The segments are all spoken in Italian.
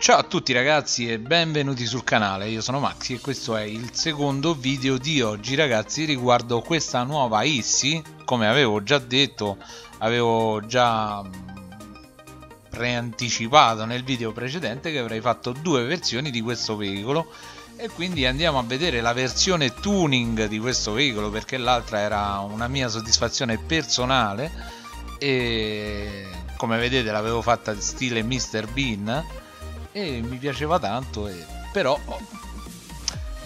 Ciao a tutti ragazzi e benvenuti sul canale, io sono Maxi e questo è il secondo video di oggi ragazzi riguardo questa nuova Issi, come avevo già detto, avevo già mm, preanticipato nel video precedente che avrei fatto due versioni di questo veicolo. E quindi andiamo a vedere la versione tuning di questo veicolo perché l'altra era una mia soddisfazione personale. E come vedete l'avevo fatta stile Mr. Bean e mi piaceva tanto e, però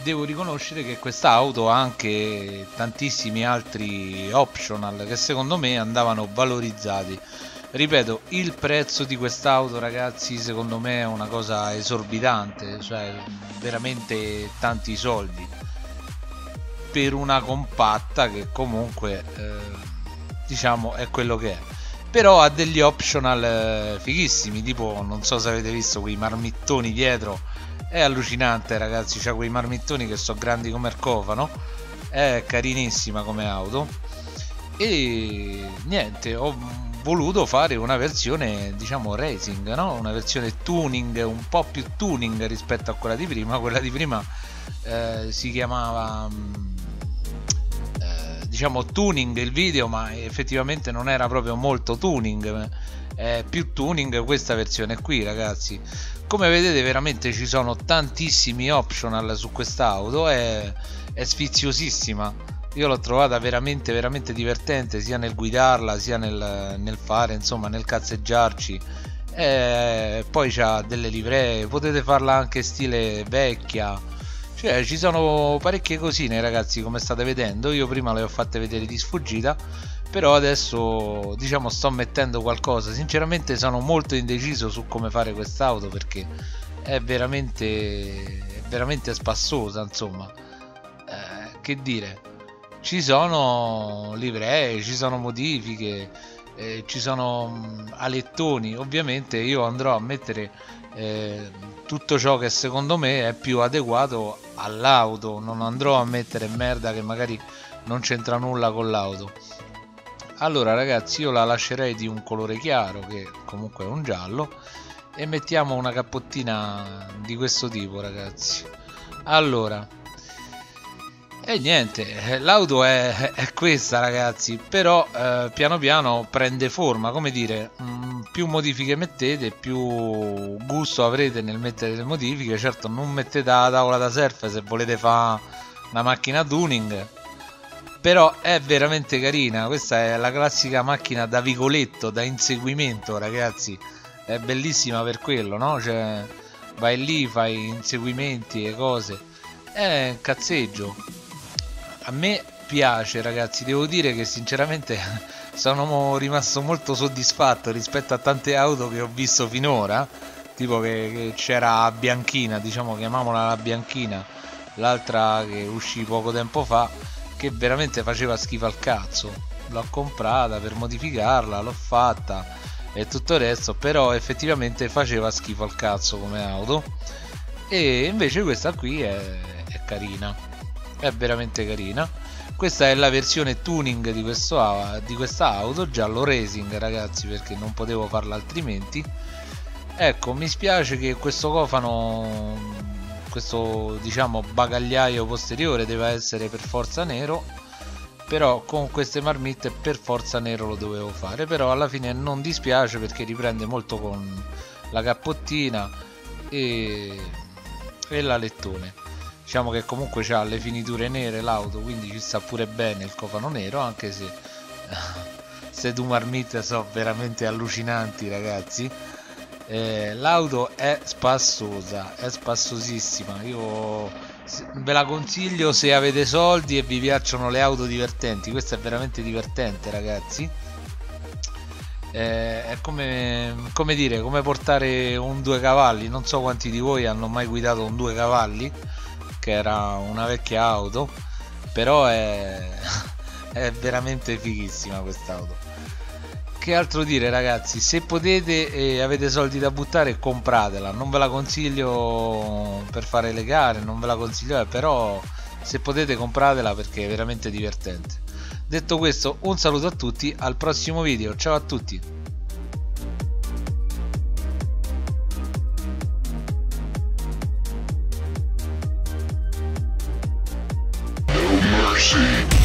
devo riconoscere che questa auto ha anche tantissimi altri optional che secondo me andavano valorizzati. Ripeto il prezzo di quest'auto ragazzi secondo me è una cosa esorbitante cioè veramente tanti soldi. Per una compatta che comunque eh, diciamo è quello che è però ha degli optional eh, fighissimi tipo non so se avete visto quei marmittoni dietro. È allucinante ragazzi c'ha quei marmittoni che sono grandi come il cofano. È carinissima come auto. E niente ho voluto fare una versione diciamo racing no? una versione tuning un po' più tuning rispetto a quella di prima. Quella di prima eh, si chiamava mm, diciamo tuning il video ma effettivamente non era proprio molto tuning è più tuning questa versione qui ragazzi. Come vedete veramente ci sono tantissimi optional su quest'auto è, è sfiziosissima. Io l'ho trovata veramente veramente divertente sia nel guidarla sia nel, nel fare insomma nel cazzeggiarci. E poi c'ha delle livree potete farla anche stile vecchia cioè ci sono parecchie cosine ragazzi come state vedendo. Io prima le ho fatte vedere di sfuggita però adesso diciamo sto mettendo qualcosa. Sinceramente sono molto indeciso su come fare quest'auto perché è veramente è veramente spassosa insomma. Eh, che dire? Ci sono livree ci sono modifiche eh, ci sono mm, alettoni. Ovviamente io andrò a mettere eh, tutto ciò che secondo me è più adeguato all'auto non andrò a mettere merda che magari non c'entra nulla con l'auto. Allora ragazzi io la lascerei di un colore chiaro che comunque è un giallo e mettiamo una cappottina di questo tipo ragazzi. Allora e niente, l'auto è, è, questa ragazzi, però eh, piano piano prende forma, come dire, mh, mm, più modifiche mettete, più gusto avrete nel mettere le modifiche, certo non mettete la tavola da surf se volete fare una macchina tuning, però è veramente carina, questa è la classica macchina da vicoletto, da inseguimento ragazzi, è bellissima per quello, no? Cioè, vai lì, fai inseguimenti e cose, è un cazzeggio a me piace ragazzi devo dire che sinceramente sono rimasto molto soddisfatto rispetto a tante auto che ho visto finora. Tipo che, c'era Bianchina diciamo chiamiamola la Bianchina l'altra che uscì poco tempo fa che veramente faceva schifo al cazzo. L'ho comprata per modificarla l'ho fatta e tutto il resto però effettivamente faceva schifo al cazzo come auto. E invece questa qui è, è carina è veramente carina. Questa è la versione tuning di, questo, di questa auto giallo racing ragazzi perché non potevo farla altrimenti. Ecco mi spiace che questo cofano questo diciamo bagagliaio posteriore deve essere per forza nero però con queste marmitte per forza nero lo dovevo fare però alla fine non dispiace perché riprende molto con la cappottina e, e la lettone diciamo che comunque ha le finiture nere l'auto quindi ci sta pure bene il cofano nero anche se queste due marmitte sono veramente allucinanti ragazzi. Eh, l'auto è spassosa è spassosissima. Io ve la consiglio se avete soldi e vi piacciono le auto divertenti. Questa è veramente divertente ragazzi. Eh, è come, come dire come portare un due cavalli. Non so quanti di voi hanno mai guidato un due cavalli che era una vecchia auto però è, è veramente fighissima quest'auto che altro dire ragazzi? Se potete e avete soldi da buttare compratela. Non ve la consiglio per fare le gare non ve la consiglio però se potete compratela perché è veramente divertente. Detto questo un saluto a tutti al prossimo video. Ciao a tutti mercy.